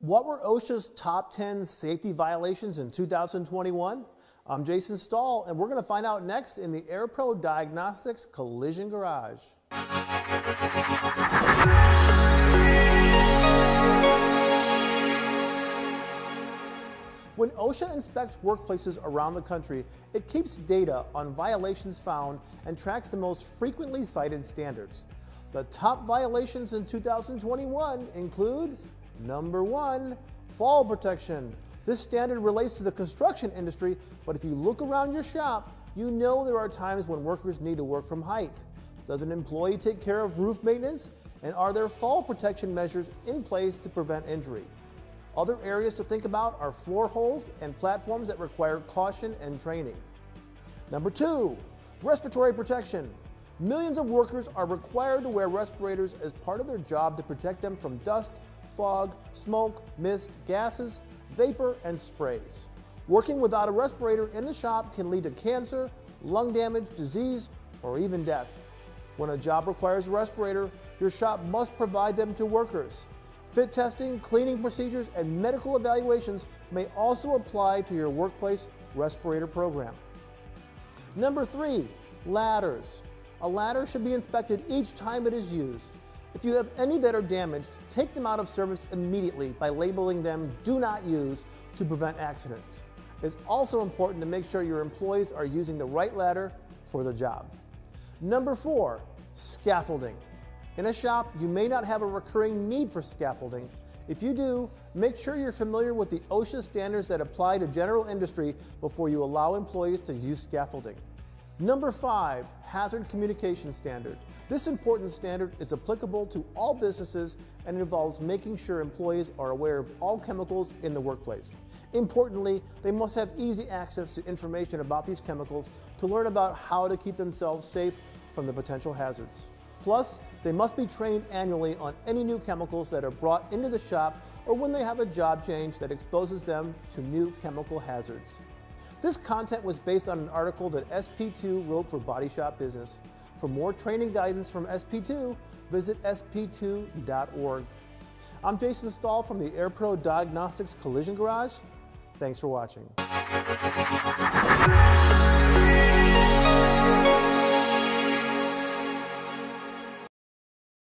What were OSHA's top 10 safety violations in 2021? I'm Jason Stahl, and we're going to find out next in the AirPro Diagnostics Collision Garage. When OSHA inspects workplaces around the country, it keeps data on violations found and tracks the most frequently cited standards. The top violations in 2021 include number one, fall protection. This standard relates to the construction industry, but if you look around your shop, you know there are times when workers need to work from height. Does an employee take care of roof maintenance? And are there fall protection measures in place to prevent injury? Other areas to think about are floor holes and platforms that require caution and training. Number two, respiratory protection. Millions of workers are required to wear respirators as part of their job to protect them from dust, fog, smoke, mist, gases, vapor, and sprays. Working without a respirator in the shop can lead to cancer, lung damage, disease, or even death. When a job requires a respirator, your shop must provide them to workers. Fit testing, cleaning procedures, and medical evaluations may also apply to your workplace respirator program. Number three, ladders. A ladder should be inspected each time it is used. If you have any that are damaged, take them out of service immediately by labeling them do not use to prevent accidents. It's also important to make sure your employees are using the right ladder for the job. Number four, scaffolding. In a shop, you may not have a recurring need for scaffolding. If you do, make sure you're familiar with the OSHA standards that apply to general industry before you allow employees to use scaffolding. Number five, hazard communication standard. This important standard is applicable to all businesses and involves making sure employees are aware of all chemicals in the workplace. Importantly, they must have easy access to information about these chemicals to learn about how to keep themselves safe from the potential hazards. Plus, they must be trained annually on any new chemicals that are brought into the shop or when they have a job change that exposes them to new chemical hazards. This content was based on an article that SP2 wrote for Body Shop Business. For more training guidance from SP2, visit sp2.org. I'm Jason Stahl from the AirPro Diagnostics Collision Garage. Thanks for watching.